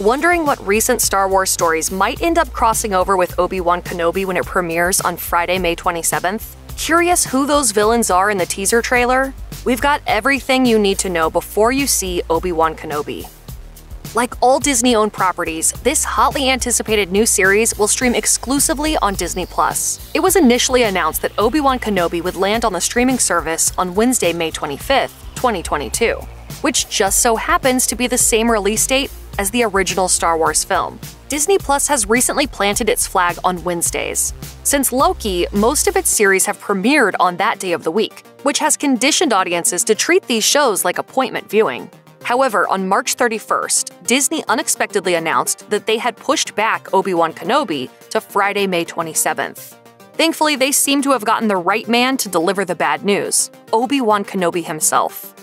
Wondering what recent Star Wars stories might end up crossing over with Obi-Wan Kenobi when it premieres on Friday, May 27th? Curious who those villains are in the teaser trailer? We've got everything you need to know before you see Obi-Wan Kenobi. Like all Disney owned properties, this hotly anticipated new series will stream exclusively on Disney Plus. It was initially announced that Obi Wan Kenobi would land on the streaming service on Wednesday, May 25th, 2022, which just so happens to be the same release date as the original Star Wars film. Disney Plus has recently planted its flag on Wednesdays. Since Loki, most of its series have premiered on that day of the week, which has conditioned audiences to treat these shows like appointment viewing. However, on March 31st, Disney unexpectedly announced that they had pushed back Obi Wan Kenobi to Friday, May 27th. Thankfully, they seem to have gotten the right man to deliver the bad news Obi Wan Kenobi himself.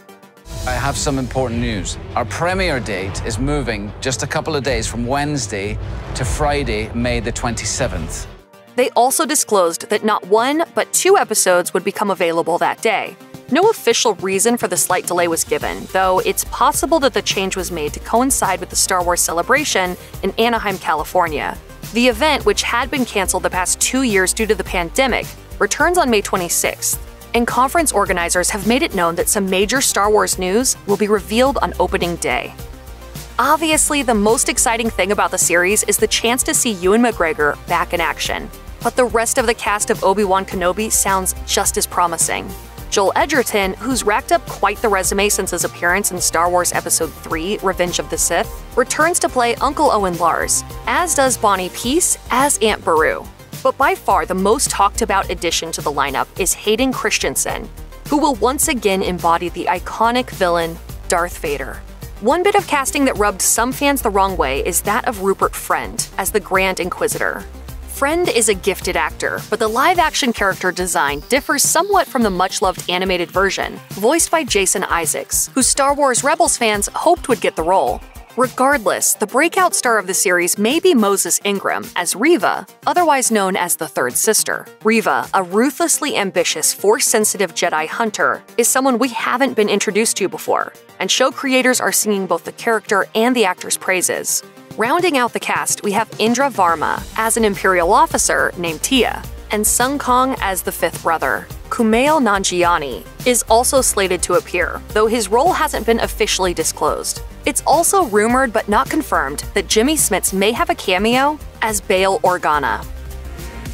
I have some important news. Our premiere date is moving just a couple of days from Wednesday to Friday, May the 27th. They also disclosed that not one, but two episodes would become available that day. No official reason for the slight delay was given, though it's possible that the change was made to coincide with the Star Wars celebration in Anaheim, California. The event, which had been canceled the past two years due to the pandemic, returns on May 26th, and conference organizers have made it known that some major Star Wars news will be revealed on opening day. Obviously, the most exciting thing about the series is the chance to see Ewan McGregor back in action. But the rest of the cast of Obi Wan Kenobi sounds just as promising. Joel Edgerton, who's racked up quite the resume since his appearance in Star Wars Episode 3 Revenge of the Sith, returns to play Uncle Owen Lars, as does Bonnie Piesse as Aunt Beru. But by far the most talked about addition to the lineup is Hayden Christensen, who will once again embody the iconic villain Darth Vader. One bit of casting that rubbed some fans the wrong way is that of Rupert Friend as the Grand Inquisitor. Friend is a gifted actor, but the live action character design differs somewhat from the much loved animated version, voiced by Jason Isaacs, who Star Wars Rebels fans hoped would get the role. Regardless, the breakout star of the series may be Moses Ingram as Reva, otherwise known as the Third Sister. Reva, a ruthlessly ambitious, force sensitive Jedi hunter, is someone we haven't been introduced to before, and show creators are singing both the character and the actor's praises. Rounding out the cast, we have Indira Varma as an Imperial officer named Tia, and Sung Kang as the fifth brother. Kumail Nanjiani is also slated to appear, though his role hasn't been officially disclosed. It's also rumored but not confirmed that Jimmy Smits may have a cameo as Bail Organa.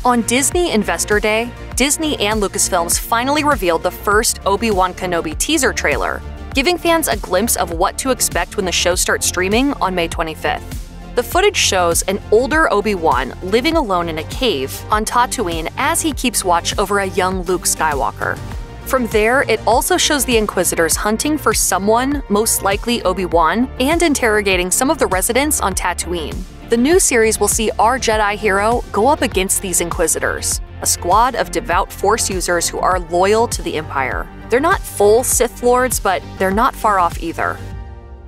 On Disney Investor Day, Disney and Lucasfilms finally revealed the first Obi-Wan Kenobi teaser trailer, giving fans a glimpse of what to expect when the show starts streaming on May 25th. The footage shows an older Obi-Wan living alone in a cave on Tatooine as he keeps watch over a young Luke Skywalker. From there, it also shows the Inquisitors hunting for someone, most likely Obi-Wan, and interrogating some of the residents on Tatooine. The new series will see our Jedi hero go up against these Inquisitors, a squad of devout Force users who are loyal to the Empire. They're not full Sith Lords, but they're not far off either.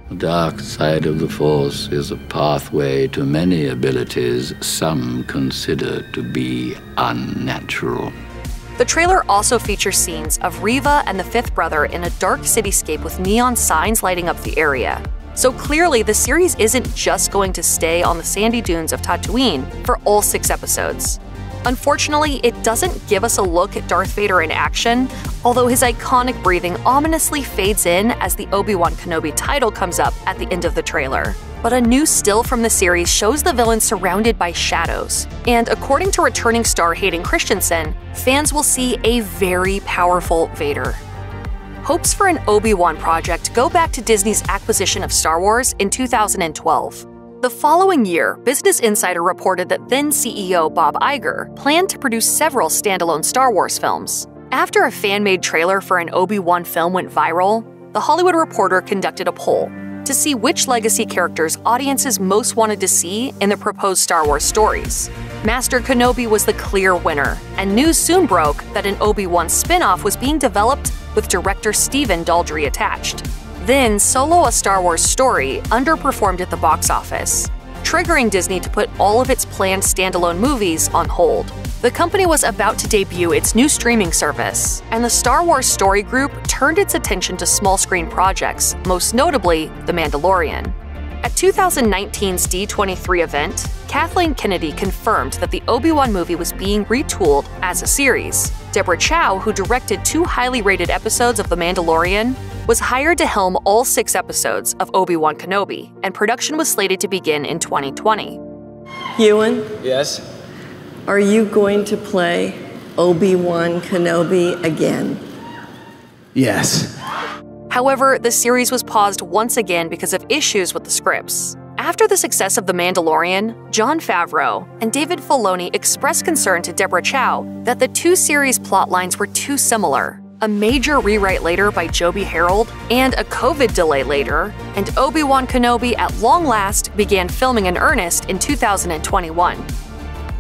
The dark side of the Force is a pathway to many abilities some consider to be unnatural. The trailer also features scenes of Reva and the fifth brother in a dark cityscape with neon signs lighting up the area. So clearly, the series isn't just going to stay on the sandy dunes of Tatooine for all six episodes. Unfortunately, it doesn't give us a look at Darth Vader in action, although his iconic breathing ominously fades in as the Obi Wan Kenobi title comes up at the end of the trailer. But a new still from the series shows the villain surrounded by shadows. And according to returning star Hayden Christensen, fans will see a very powerful Vader. Hopes for an Obi Wan project go back to Disney's acquisition of Star Wars in 2012. The following year, Business Insider reported that then CEO Bob Iger planned to produce several standalone Star Wars films. After a fan made trailer for an Obi Wan film went viral, The Hollywood Reporter conducted a poll to see which legacy characters audiences most wanted to see in the proposed Star Wars stories. Master Kenobi was the clear winner, and news soon broke that an Obi Wan spin off was being developed with director Stephen Daldry attached. Then, Solo A Star Wars Story underperformed at the box office, triggering Disney to put all of its planned standalone movies on hold. The company was about to debut its new streaming service, and the Star Wars Story Group turned its attention to small screen projects, most notably The Mandalorian. At 2019's D23 event, Kathleen Kennedy confirmed that the Obi Wan movie was being retooled as a series. Deborah Chow, who directed two highly rated episodes of The Mandalorian, was hired to helm all six episodes of Obi Wan Kenobi, and production was slated to begin in 2020. Ewan, Yes? Are you going to play Obi Wan Kenobi again? Yes. However, the series was paused once again because of issues with the scripts. After the success of The Mandalorian, Jon Favreau and David Filoni expressed concern to Deborah Chow that the two series plotlines were too similar. A major rewrite later by Joby Harold, and a COVID delay later, and Obi Wan Kenobi at long last began filming in earnest in 2021.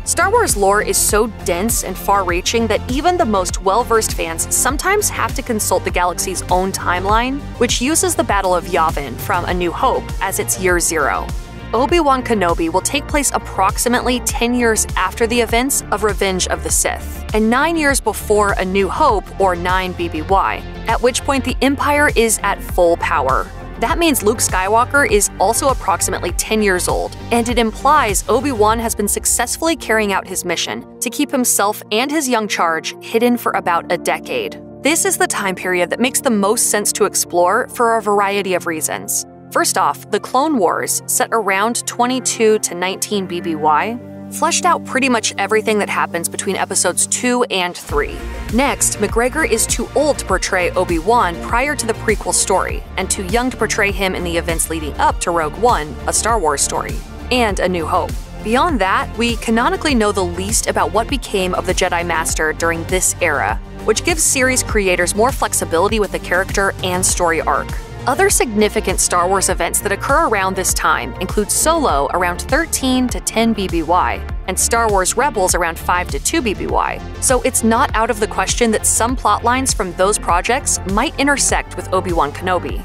Star Wars lore is so dense and far reaching that even the most well versed fans sometimes have to consult the galaxy's own timeline, which uses the Battle of Yavin from A New Hope as its year zero. Obi Wan Kenobi will take place approximately 10 years after the events of Revenge of the Sith, and 9 years before A New Hope or 9 BBY, at which point the Empire is at full power. That means Luke Skywalker is also approximately 10 years old, and it implies Obi Wan has been successfully carrying out his mission to keep himself and his young charge hidden for about a decade. This is the time period that makes the most sense to explore for a variety of reasons. First off, the Clone Wars, set around 22 to 19 BBY, fleshed out pretty much everything that happens between episodes 2 and 3. Next, McGregor is too old to portray Obi Wan prior to the prequel story, and too young to portray him in the events leading up to Rogue One, a Star Wars story, and A New Hope. Beyond that, we canonically know the least about what became of the Jedi Master during this era, which gives series creators more flexibility with the character and story arc. Other significant Star Wars events that occur around this time include Solo around 13 to 10 BBY and Star Wars Rebels around 5 to 2 BBY, so it's not out of the question that some plotlines from those projects might intersect with Obi-Wan Kenobi.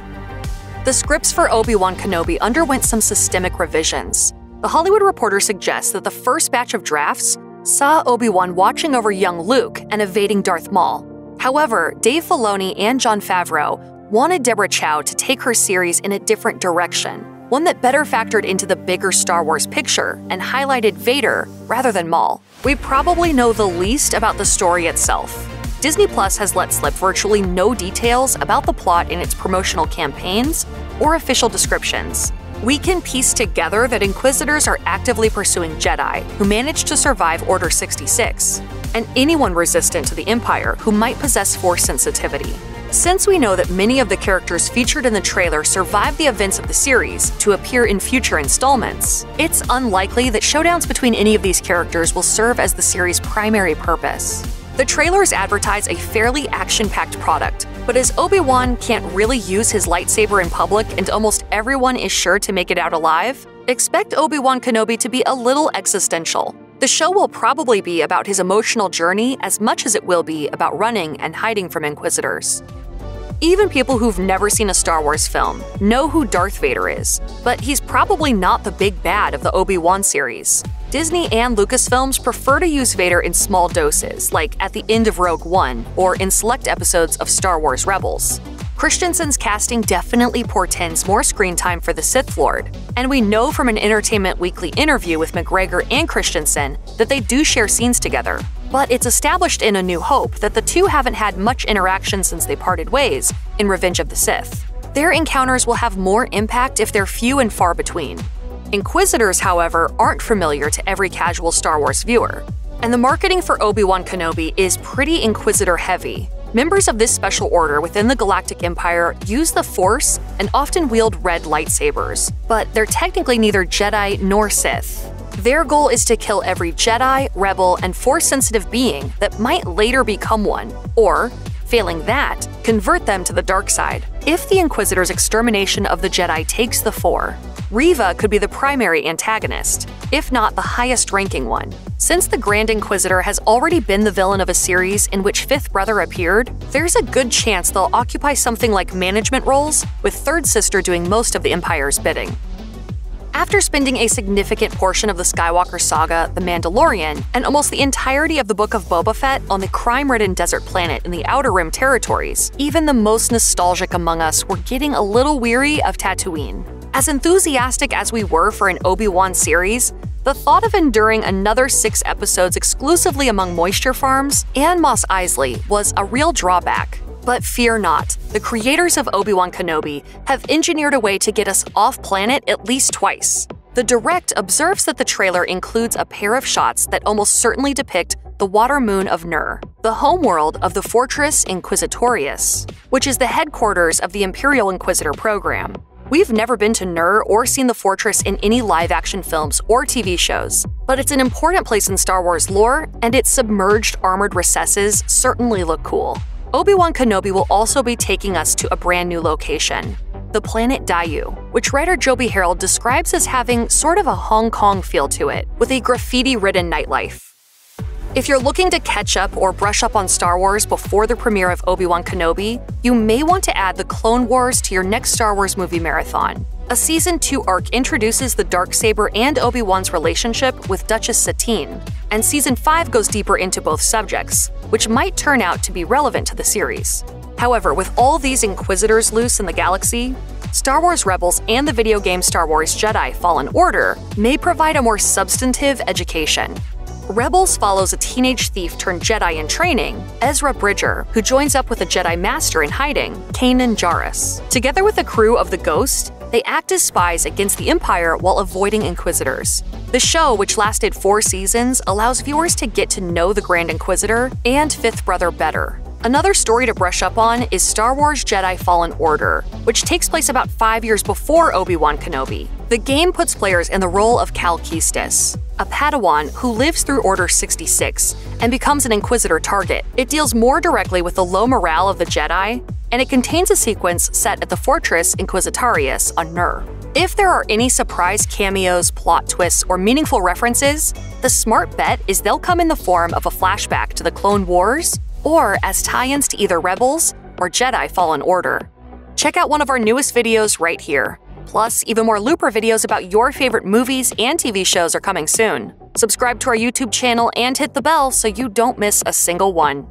The scripts for Obi-Wan Kenobi underwent some systemic revisions. The Hollywood Reporter suggests that the first batch of drafts saw Obi-Wan watching over young Luke and evading Darth Maul. However, Dave Filoni and Jon Favreau wanted Deborah Chow to take her series in a different direction, one that better factored into the bigger Star Wars picture and highlighted Vader rather than Maul. We probably know the least about the story itself. Disney Plus has let slip virtually no details about the plot in its promotional campaigns or official descriptions. We can piece together that Inquisitors are actively pursuing Jedi who managed to survive Order 66, and anyone resistant to the Empire who might possess Force sensitivity. Since we know that many of the characters featured in the trailer survived the events of the series to appear in future installments, it's unlikely that showdowns between any of these characters will serve as the series' primary purpose. The trailers advertise a fairly action packed product, but as Obi Wan can't really use his lightsaber in public and almost everyone is sure to make it out alive, expect Obi Wan Kenobi to be a little existential. The show will probably be about his emotional journey as much as it will be about running and hiding from Inquisitors. Even people who've never seen a Star Wars film know who Darth Vader is, but he's probably not the big bad of the Obi Wan series. Disney and Lucasfilms prefer to use Vader in small doses, like at the end of Rogue One or in select episodes of Star Wars Rebels. Christensen's casting definitely portends more screen time for the Sith Lord, and we know from an Entertainment Weekly interview with McGregor and Christensen that they do share scenes together. But it's established in A New Hope that the two haven't had much interaction since they parted ways in Revenge of the Sith. Their encounters will have more impact if they're few and far between. Inquisitors, however, aren't familiar to every casual Star Wars viewer, and the marketing for Obi Wan Kenobi is pretty Inquisitor heavy. Members of this special order within the Galactic Empire use the Force and often wield red lightsabers, but they're technically neither Jedi nor Sith. Their goal is to kill every Jedi, Rebel, and Force sensitive being that might later become one, or, failing that, convert them to the dark side. If the Inquisitor's extermination of the Jedi takes the fore, Reva could be the primary antagonist, if not the highest ranking one. Since the Grand Inquisitor has already been the villain of a series in which Fifth Brother appeared, there's a good chance they'll occupy something like management roles, with Third Sister doing most of the Empire's bidding. After spending a significant portion of the Skywalker saga, The Mandalorian, and almost the entirety of the Book of Boba Fett on the crime ridden desert planet in the Outer Rim territories, even the most nostalgic among us were getting a little weary of Tatooine. As enthusiastic as we were for an Obi-Wan series, the thought of enduring another six episodes exclusively among moisture farms and Mos Eisley was a real drawback. But fear not, the creators of Obi-Wan Kenobi have engineered a way to get us off-planet at least twice. The Direct observes that the trailer includes a pair of shots that almost certainly depict the water moon of Nur, the homeworld of the Fortress Inquisitorius, which is the headquarters of the Imperial Inquisitor program. We've never been to Nur or seen the fortress in any live action films or TV shows, but it's an important place in Star Wars lore, and its submerged armored recesses certainly look cool. Obi Wan Kenobi will also be taking us to a brand new location the planet Daiyu, which writer Joby Harold describes as having sort of a Hong Kong feel to it, with a graffiti ridden nightlife. If you're looking to catch up or brush up on Star Wars before the premiere of Obi Wan Kenobi, you may want to add The Clone Wars to your next Star Wars movie marathon. A Season 2 arc introduces the Darksaber and Obi Wan's relationship with Duchess Satine, and Season 5 goes deeper into both subjects, which might turn out to be relevant to the series. However, with all these Inquisitors loose in the galaxy, Star Wars Rebels and the video game Star Wars Jedi Fallen Order may provide a more substantive education. Rebels follows a teenage thief turned Jedi in training, Ezra Bridger, who joins up with a Jedi Master in hiding, Kanan Jarrus. Together with a crew of the Ghost, they act as spies against the Empire while avoiding Inquisitors. The show, which lasted four seasons, allows viewers to get to know the Grand Inquisitor and Fifth Brother better. Another story to brush up on is Star Wars Jedi Fallen Order, which takes place about five years before Obi-Wan Kenobi. The game puts players in the role of Cal Kestis, a Padawan who lives through Order 66 and becomes an Inquisitor target. It deals more directly with the low morale of the Jedi, and it contains a sequence set at the Fortress Inquisitorius on Nur. If there are any surprise cameos, plot twists, or meaningful references, the smart bet is they'll come in the form of a flashback to the Clone Wars or as tie-ins to either Rebels or Jedi Fallen Order. Check out one of our newest videos right here. Plus, even more Looper videos about your favorite movies and TV shows are coming soon. Subscribe to our YouTube channel and hit the bell so you don't miss a single one.